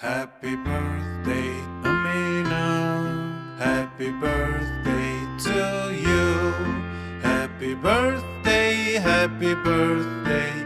Happy birthday, Amina. Happy birthday to you. Happy birthday, happy birthday,